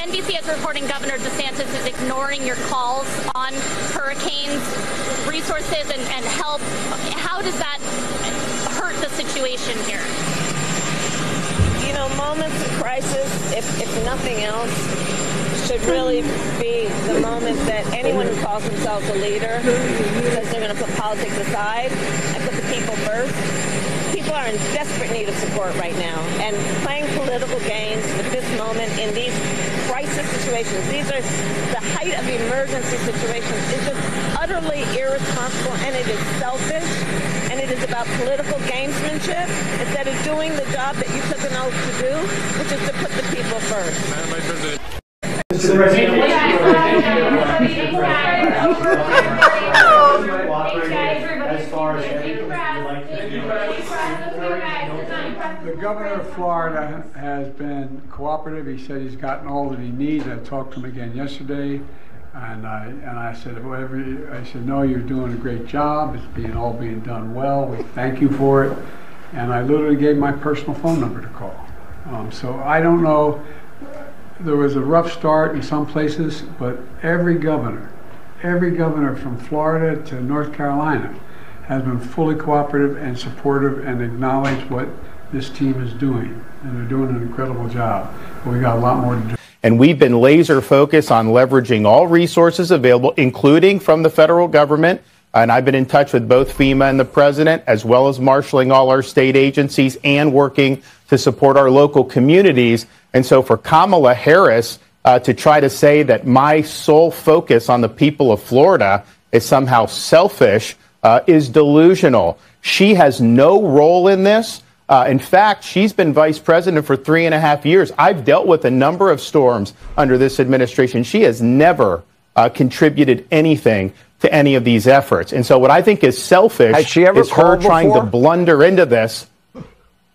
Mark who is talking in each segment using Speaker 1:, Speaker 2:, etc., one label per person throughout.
Speaker 1: NBC is reporting Governor DeSantis is ignoring your calls on hurricanes, resources, and, and help. How does that hurt the situation here?
Speaker 2: You know, moments of crisis, if, if nothing else, should really be the moment that anyone who calls themselves a leader says they're going to put politics aside and put the people first. People are in desperate need of support right now, and playing political games with this moment in these crisis situations, these are the height of emergency situations, is just utterly irresponsible, and it is selfish, and it is about political gamesmanship instead of doing the job that you took an oath to do, which is to put the people first.
Speaker 3: Madam Vice President.
Speaker 4: As far as everything you'd like to do.
Speaker 5: The governor of Florida has been cooperative. He said he's gotten all that he needs. I talked to him again yesterday, and I and I said, whatever. I said, no, you're doing a great job. It's being all being done well. We thank you for it. And I literally gave my personal phone number to call. Um, so I don't know. There was a rough start in some places, but every governor, every governor from Florida to North Carolina has been fully cooperative and supportive and acknowledged what this team is doing. And they're doing an incredible job. But we got a lot more to do.
Speaker 6: And we've been laser focused on leveraging all resources available, including from the federal government. And I've been in touch with both FEMA and the president, as well as marshaling all our state agencies and working to support our local communities. And so for Kamala Harris uh, to try to say that my sole focus on the people of Florida is somehow selfish uh, is delusional. She has no role in this. Uh, in fact, she's been vice president for three and a half years. I've dealt with a number of storms under this administration. She has never uh, contributed anything to any of these efforts. And so, what I think is selfish
Speaker 7: Has she ever
Speaker 6: is her trying to blunder into this.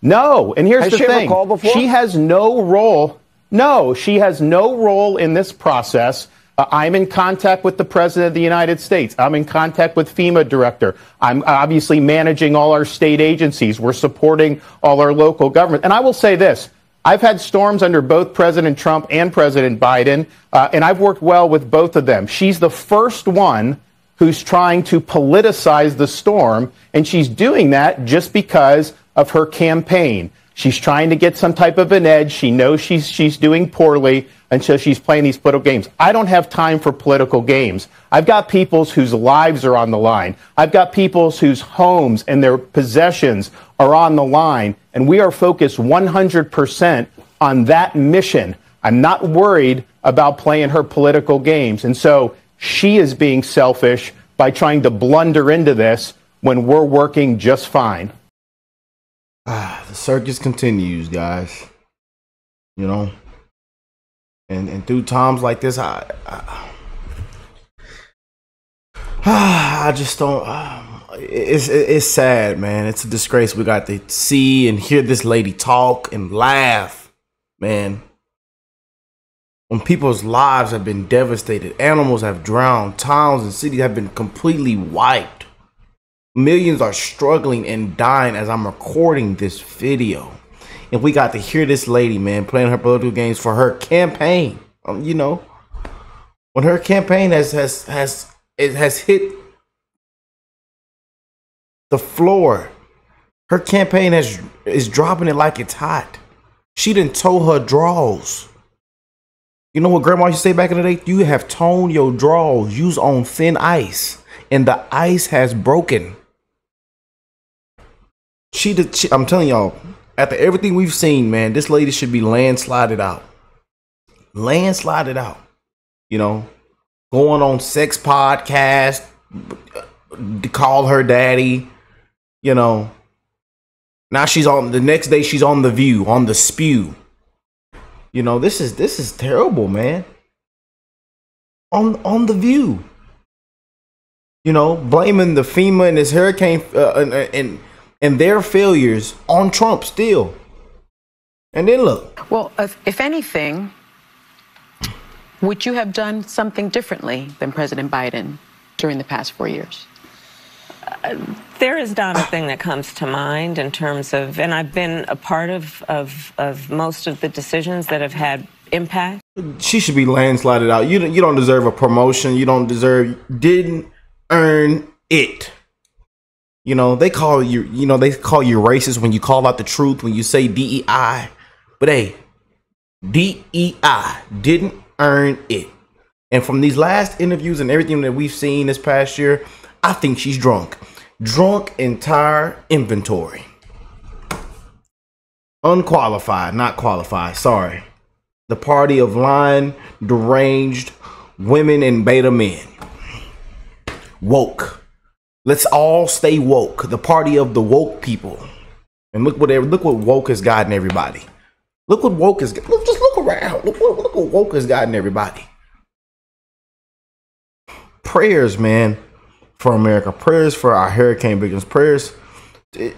Speaker 6: No, and here's
Speaker 7: Has
Speaker 6: the
Speaker 7: she
Speaker 6: thing:
Speaker 7: before?
Speaker 6: she has no role. No, she has no role in this process. Uh, I'm in contact with the President of the United States. I'm in contact with FEMA director. I'm obviously managing all our state agencies. We're supporting all our local government. And I will say this. I've had storms under both President Trump and President Biden, uh, and I've worked well with both of them. She's the first one who's trying to politicize the storm, and she's doing that just because of her campaign. She's trying to get some type of an edge. She knows she's she's doing poorly, and so she's playing these political games. I don't have time for political games. I've got peoples whose lives are on the line. I've got peoples whose homes and their possessions are on the line, and we are focused 100% on that mission. I'm not worried about playing her political games. And so she is being selfish by trying to blunder into this when we're working just fine.
Speaker 8: Ah, the circus continues, guys. You know, and and through times like this, I I, I just don't. It's it's sad, man. It's a disgrace. We got to see and hear this lady talk and laugh, man. When people's lives have been devastated, animals have drowned, towns and cities have been completely wiped. Millions are struggling and dying as I'm recording this video. And we got to hear this lady, man, playing her political games for her campaign. Um, you know, when her campaign has has has it has hit the floor, her campaign has is dropping it like it's hot. She didn't tow her draws. You know what grandma used to say back in the day? You have toned your draws. Use on thin ice. And the ice has broken. She did she, I'm telling y'all, after everything we've seen, man, this lady should be landslided out. Landslided out. You know, going on sex podcast, call her daddy, you know. Now she's on the next day she's on the view, on the spew. You know, this is this is terrible, man. On on the view. You know, blaming the FEMA and this hurricane uh, and, and and their failures on Trump still. And then look,
Speaker 9: Well, if, if anything, would you have done something differently than President Biden during the past four years?
Speaker 2: Uh, there is not a thing that comes to mind in terms of, and I've been a part of, of, of most of the decisions that have had impact.
Speaker 8: she should be landslided out. You don't, you don't deserve a promotion. You don't deserve didn't earn it. You know, they call you you know, they call you racist when you call out the truth when you say DEI. But hey, DEI didn't earn it. And from these last interviews and everything that we've seen this past year, I think she's drunk. Drunk entire inventory. Unqualified, not qualified. Sorry the party of lying, deranged women and beta men. Woke. Let's all stay woke. The party of the woke people. And look what look what woke has gotten everybody. Look what woke has look just look around. Look what look what woke has gotten everybody. Prayers, man, for America. Prayers for our hurricane victims. Prayers. It,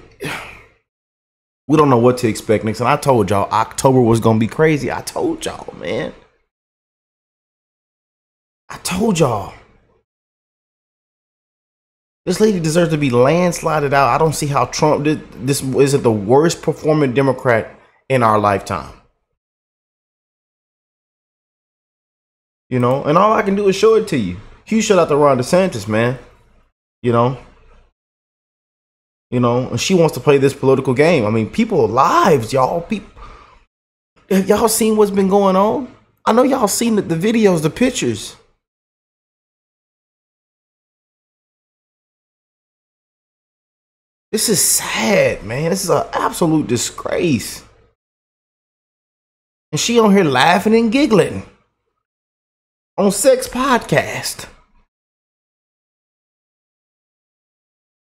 Speaker 8: we don't know what to expect. And I told y'all October was gonna be crazy. I told y'all, man. I told y'all. This lady deserves to be landslided out. I don't see how Trump did this isn't the worst performing Democrat in our lifetime. You know, and all I can do is show it to you. You shut out the Ron DeSantis, man. You know, you know, and she wants to play this political game. I mean, people lives, y'all. People, y'all seen what's been going on? I know y'all seen the, the videos, the pictures. This is sad, man. This is an absolute disgrace. And she on here laughing and giggling on Sex Podcast.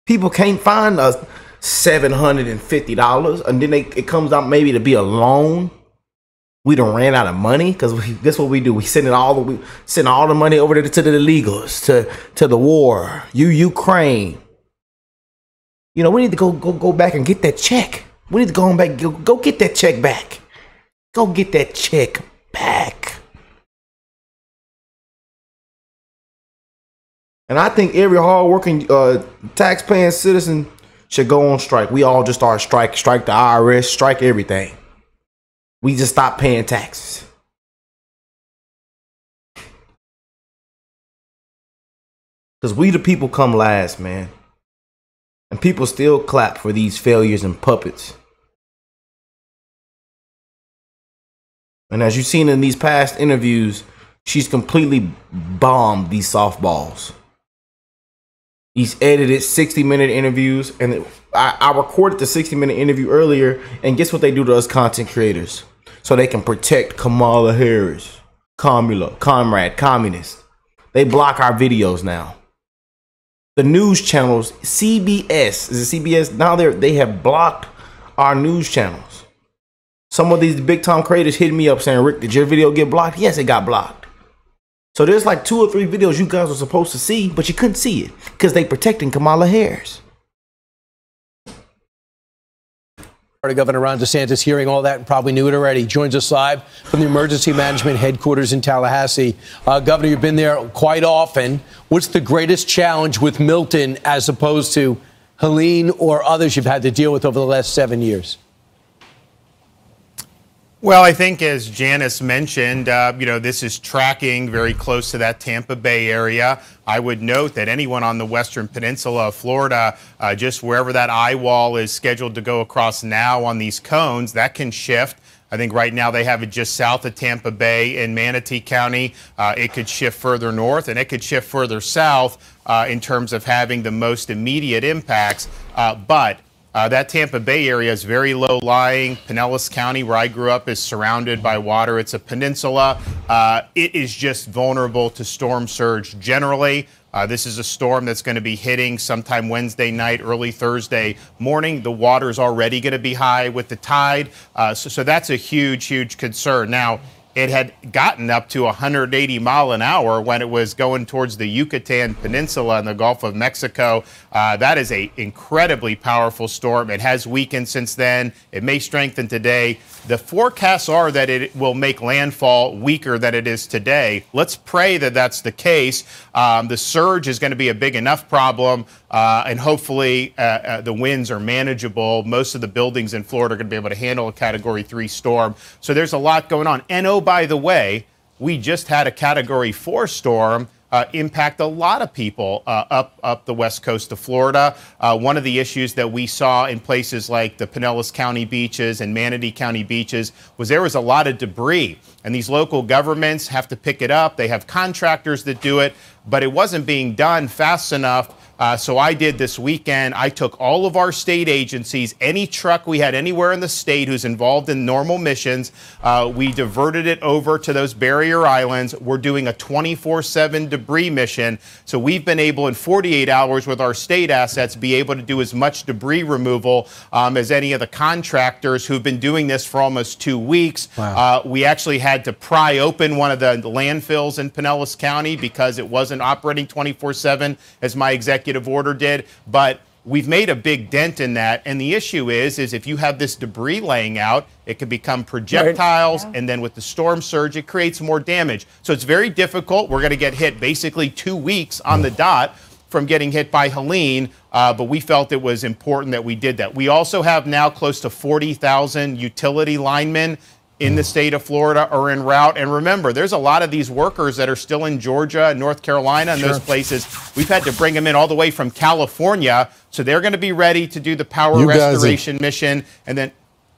Speaker 8: People can't find us seven hundred and fifty dollars, and then they, it comes out maybe to be a loan. We don't ran out of money because that's what we do. We send it all the we send all the money over to the, to the illegals, to to the war, you Ukraine. You know, we need to go go go back and get that check. We need to go on back, go, go get that check back. Go get that check back. And I think every hardworking, uh, tax-paying citizen should go on strike. We all just start strike, strike the IRS, strike everything. We just stop paying taxes. Because we the people come last, man. And people still clap for these failures and puppets. And as you've seen in these past interviews, she's completely bombed these softballs. He's edited 60 minute interviews, and I, I, recorded the 60 minute interview earlier. And guess what they do to us content creators? So they can protect Kamala Harris, Kamala, Comrade, Communist. They block our videos now. The news channels, CBS, is it CBS? Now they they have blocked our news channels. Some of these big time creators hit me up saying, Rick, did your video get blocked? Yes, it got blocked. So there's like two or three videos you guys were supposed to see, but you couldn't see it because they protecting Kamala Harris.
Speaker 7: Governor Ron DeSantis hearing all that and probably knew it already. Joins us live from the Emergency Management Headquarters in Tallahassee. Uh, Governor, you've been there quite often. What's the greatest challenge with Milton as opposed to Helene or others you've had to deal with over the last seven years?
Speaker 6: Well, I think as Janice mentioned, uh, you know, this is tracking very close to that Tampa Bay area. I would note that anyone on the western peninsula of Florida, uh, just wherever that eye wall is scheduled to go across now on these cones, that can shift. I think right now they have it just south of Tampa Bay in Manatee County. Uh, it could shift further north and it could shift further south uh, in terms of having the most immediate impacts. Uh, but uh, that Tampa Bay area is very low lying. Pinellas County, where I grew up, is surrounded by water. It's a peninsula. Uh, it is just vulnerable to storm surge generally. Uh, this is a storm that's going to be hitting sometime Wednesday night, early Thursday morning. The water is already going to be high with the tide. Uh, so, so that's a huge, huge concern. Now, it had gotten up to 180 mile an hour when it was going towards the Yucatan Peninsula in the Gulf of Mexico. Uh, that is a incredibly powerful storm. It has weakened since then. It may strengthen today. The forecasts are that it will make landfall weaker than it is today. Let's pray that that's the case. Um, the surge is going to be a big enough problem, uh, and hopefully uh, uh, the winds are manageable. Most of the buildings in Florida are going to be able to handle a Category 3 storm. So there's a lot going on. And oh, by the way, we just had a Category 4 storm uh, impact a lot of people uh, up up the west coast of Florida. Uh, one of the issues that we saw in places like the Pinellas County beaches and Manatee County beaches was there was a lot of debris, and these local governments have to pick it up. They have contractors that do it, but it wasn't being done fast enough uh, so I did this weekend. I took all of our state agencies, any truck we had anywhere in the state who's involved in normal missions, uh, we diverted it over to those barrier islands. We're doing a 24 7 debris mission. So we've been able in 48 hours with our state assets be able to do as much debris removal um, as any of the contractors who've been doing this for almost two weeks. Wow. Uh, we actually had to pry open one of the landfills in Pinellas County because it wasn't operating 24 7 as my executive executive order did, but we've made a big dent in that. And the issue is, is if you have this debris laying out, it can become projectiles, right. and then with the storm surge, it creates more damage. So it's very difficult. We're going to get hit basically two weeks on the dot from getting hit by Helene, uh, but we felt it was important that we did that. We also have now close to 40,000 utility linemen in the state of Florida are en route. And remember, there's a lot of these workers that are still in Georgia and North Carolina and sure. those places. We've had to bring them in all the way from California. So they're going to be ready to do the power you restoration are- mission. And then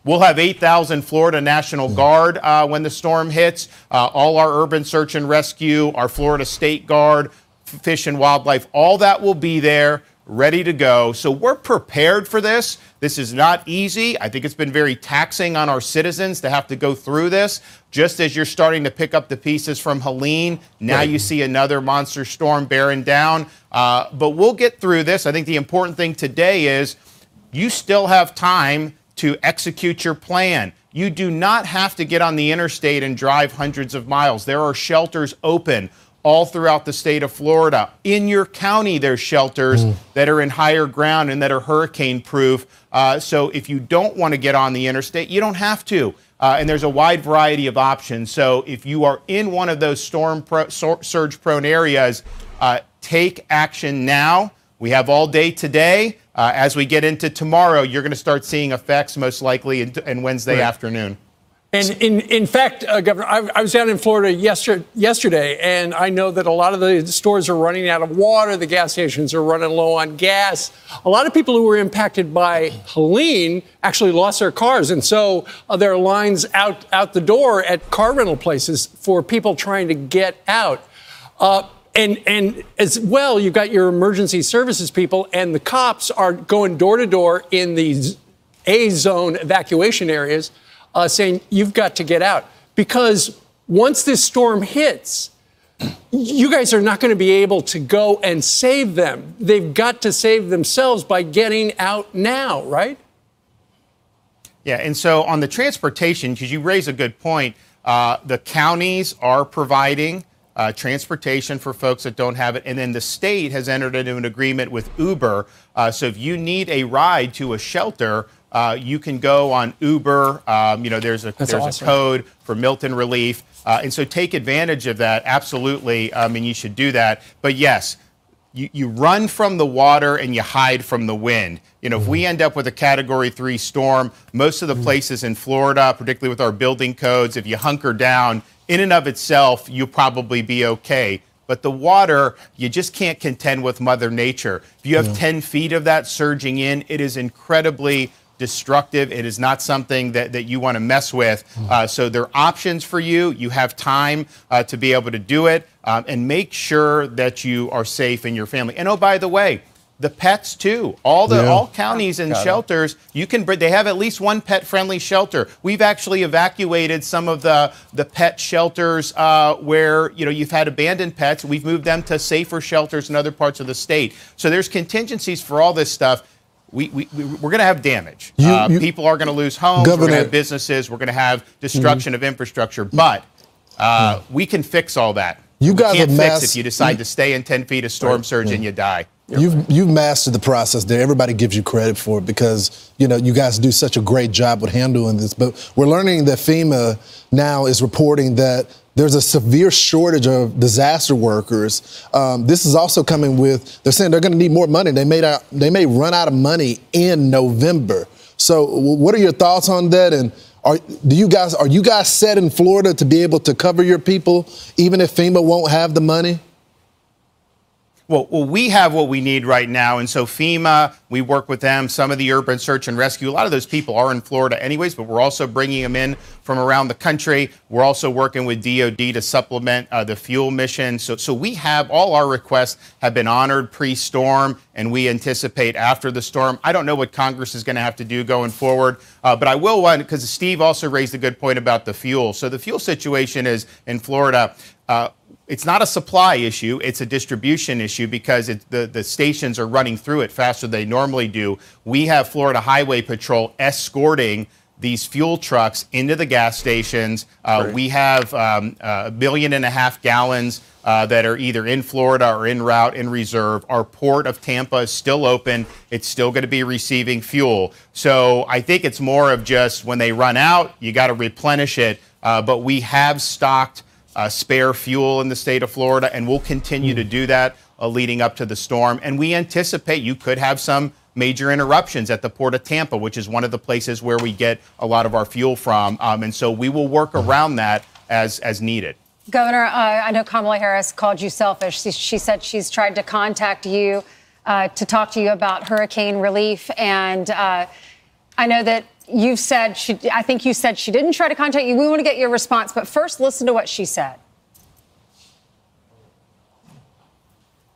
Speaker 6: We'll have 8,000 Florida National Guard uh, when the storm hits. Uh, all our urban search and rescue, our Florida State Guard, Fish and Wildlife, all that will be there ready to go. So we're prepared for this. This is not easy. I think it's been very taxing on our citizens to have to go through this. Just as you're starting to pick up the pieces from Helene, now right. you see another monster storm bearing down. Uh, but we'll get through this. I think the important thing today is you still have time to execute your plan. You do not have to get on the interstate and drive hundreds of miles. There are shelters open all throughout the state of Florida. In your county, there's shelters mm. that are in higher ground and that are hurricane proof. Uh, so if you don't want to get on the interstate, you don't have to. Uh, and there's a wide variety of options. So if you are in one of those storm pro- surge prone areas, uh, take action now. We have all day today. Uh, as we get into tomorrow, you're going to start seeing effects most likely in, in Wednesday right. afternoon.
Speaker 10: And in, in fact, uh, Governor, I, I, was down in Florida yesterday, yesterday, and I know that a lot of the stores are running out of water. The gas stations are running low on gas. A lot of people who were impacted by Helene actually lost their cars. And so uh, there are lines out, out the door at car rental places for people trying to get out. Uh, and, and as well, you've got your emergency services people, and the cops are going door to door in these A zone evacuation areas uh, saying, you've got to get out. Because once this storm hits, you guys are not going to be able to go and save them. They've got to save themselves by getting out now, right?
Speaker 6: Yeah, and so on the transportation, because you raise a good point, uh, the counties are providing uh, transportation for folks that don't have it, and then the state has entered into an agreement with Uber. Uh, so if you need a ride to a shelter, uh, you can go on Uber. Um, you know, there's a That's there's awesome. a code for Milton Relief, uh, and so take advantage of that. Absolutely, I mean, you should do that. But yes, you, you run from the water and you hide from the wind. You know, if we end up with a Category Three storm, most of the places in Florida, particularly with our building codes, if you hunker down, in and of itself, you'll probably be okay. But the water, you just can't contend with Mother Nature. If you have yeah. 10 feet of that surging in, it is incredibly destructive. It is not something that, that you want to mess with. Uh, so there are options for you. You have time uh, to be able to do it. Um, and make sure that you are safe in your family. And oh, by the way, the pets too. All the yeah. all counties and Got shelters, it. you can they have at least one pet friendly shelter. We've actually evacuated some of the the pet shelters uh, where you know you've had abandoned pets. We've moved them to safer shelters in other parts of the state. So there's contingencies for all this stuff we, we, we're going to have damage. You, uh, you, people are going to lose homes. Governor, we're going to have businesses. We're going to have destruction mm-hmm. of infrastructure. But uh, mm-hmm. we can fix all that. You guys can't fix if you decide to stay in 10 feet of storm right. surge and you die.
Speaker 11: You've right. you've mastered the process there. Everybody gives you credit for it because you know you guys do such a great job with handling this. But we're learning that FEMA now is reporting that there's a severe shortage of disaster workers. Um, this is also coming with, they're saying they're going to need more money. They may, out, they may run out of money in November. So, what are your thoughts on that? And Are do you guys are you guys set in Florida to be able to cover your people even if FEMA won't have the money?
Speaker 6: Well, well, we have what we need right now. And so FEMA, we work with them. Some of the urban search and rescue, a lot of those people are in Florida anyways, but we're also bringing them in from around the country. We're also working with DOD to supplement uh, the fuel mission. So, so we have all our requests have been honored pre-storm, and we anticipate after the storm. I don't know what Congress is going to have to do going forward, uh, but I will want because Steve also raised a good point about the fuel. So the fuel situation is in Florida. Uh, it's not a supply issue, it's a distribution issue because it, the, the stations are running through it faster than they normally do. We have Florida Highway Patrol escorting these fuel trucks into the gas stations. Uh, we have um, a million and a half gallons uh, that are either in Florida or en route in reserve. Our port of Tampa is still open. It's still going to be receiving fuel. So I think it's more of just when they run out, you got to replenish it. Uh, but we have stocked uh, spare fuel in the state of Florida, and we'll continue to do that uh, leading up to the storm. And we anticipate you could have some major interruptions at the port of Tampa, which is one of the places where we get a lot of our fuel from. Um, and so we will work around that as as needed.
Speaker 12: Governor, uh, I know Kamala Harris called you selfish. She, she said she's tried to contact you uh, to talk to you about hurricane relief, and uh, I know that you've said she, I think you said she didn't try to contact you. We want to get your response, but first listen to what she said.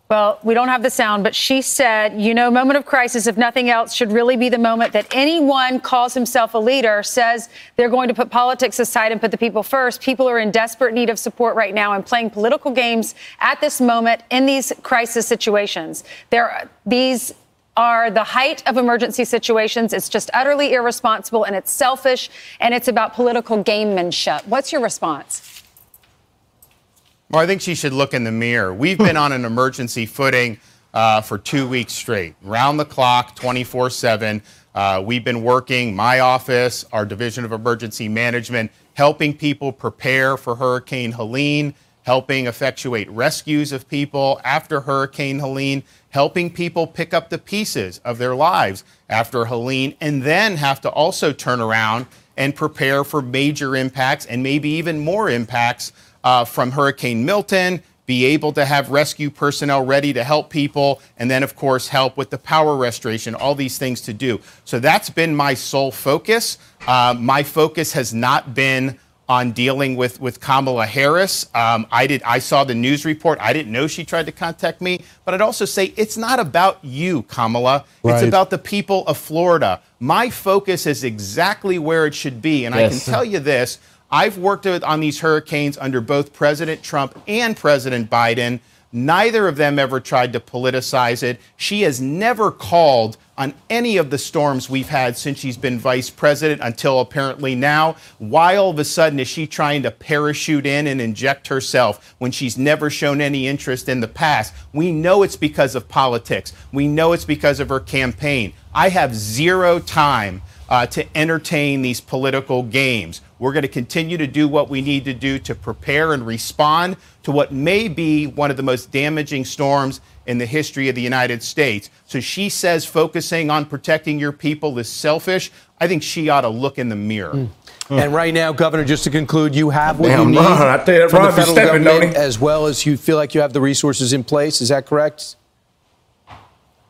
Speaker 12: Well, we don't have the sound, but she said, you know, moment of crisis, if nothing else, should really be the moment that anyone calls himself a leader, says they're going to put politics aside and put the people first. People are in desperate need of support right now and playing political games at this moment in these crisis situations. There, are these are the height of emergency situations. It's just utterly irresponsible and it's selfish and it's about political gamemanship. What's your response?
Speaker 6: Well, I think she should look in the mirror. We've been on an emergency footing uh, for two weeks straight, round the clock, 24 uh, 7. we've been working, my office, our Division of Emergency Management, helping people prepare for Hurricane Helene, helping effectuate rescues of people after Hurricane Helene, helping people pick up the pieces of their lives after Helene, and then have to also turn around and prepare for major impacts and maybe even more impacts uh, from Hurricane Milton, be able to have rescue personnel ready to help people, and then, of course, help with the power restoration, all these things to do. So that's been my sole focus. Uh, my focus has not been on dealing with, with Kamala Harris. Um, I did. I saw the news report. I didn't know she tried to contact me. But I'd also say it's not about you, Kamala. Right. It's about the people of Florida. My focus is exactly where it should be. And yes. I can tell you this: I've worked on these hurricanes under both President Trump and President Biden. Neither of them ever tried to politicize it. She has never called on any of the storms we've had since she's been vice president until apparently now. Why all of a sudden is she trying to parachute in and inject herself when she's never shown any interest in the past? We know it's because of politics. We know it's because of her campaign. I have zero time uh, to entertain these political games. We're going to continue to do what we need to do to prepare and respond to what may be one of the most damaging storms in the history of the United States. So she says focusing on protecting your people is selfish. I think she ought to look in the mirror. Mm.
Speaker 7: And right now, Governor, just to conclude, you have what
Speaker 8: Damn,
Speaker 7: you need
Speaker 8: I tell you,
Speaker 7: from the federal
Speaker 8: stepping,
Speaker 7: government, as well as you feel like you have the resources in place. Is that correct?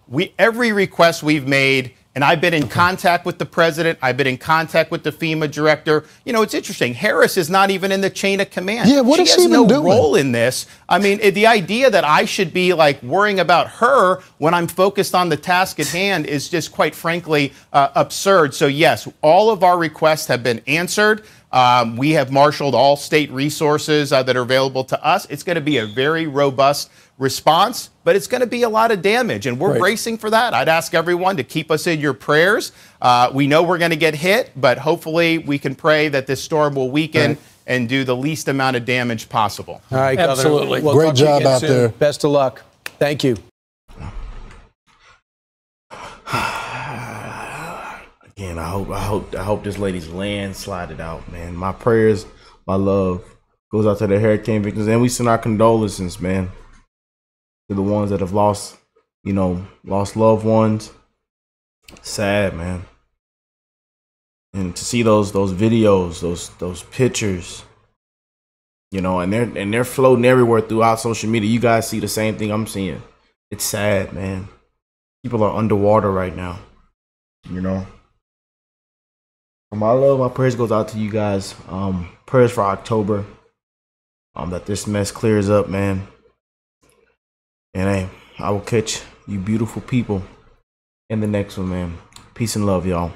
Speaker 6: We every request we've made and I've been in contact with the president. I've been in contact with the FEMA director. You know, it's interesting. Harris is not even in the chain of command.
Speaker 11: Yeah, what
Speaker 6: she
Speaker 11: is
Speaker 6: has
Speaker 11: she
Speaker 6: no
Speaker 11: doing?
Speaker 6: role in this. I mean, the idea that I should be like worrying about her when I'm focused on the task at hand is just quite frankly uh, absurd. So yes, all of our requests have been answered. Um, we have marshaled all state resources uh, that are available to us. It's going to be a very robust response, but it's going to be a lot of damage, and we're right. bracing for that. I'd ask everyone to keep us in your prayers. Uh, we know we're going to get hit, but hopefully we can pray that this storm will weaken. Right. And do the least amount of damage possible.
Speaker 7: All right,
Speaker 10: absolutely.
Speaker 7: We'll
Speaker 11: Great job out soon. there.
Speaker 7: Best of luck. Thank you.
Speaker 8: Again, I hope, I hope, I hope this lady's landslided out, man. My prayers, my love goes out to the hurricane victims, and we send our condolences, man to the ones that have lost, you know, lost loved ones. Sad, man. and to see those those videos, those those pictures, you know, and they're and they're floating everywhere throughout social media. You guys see the same thing I'm seeing. It's sad, man. People are underwater right now. You know. My love, my prayers goes out to you guys. Um, prayers for October. Um, that this mess clears up, man. And hey, I will catch you beautiful people in the next one, man. Peace and love, y'all.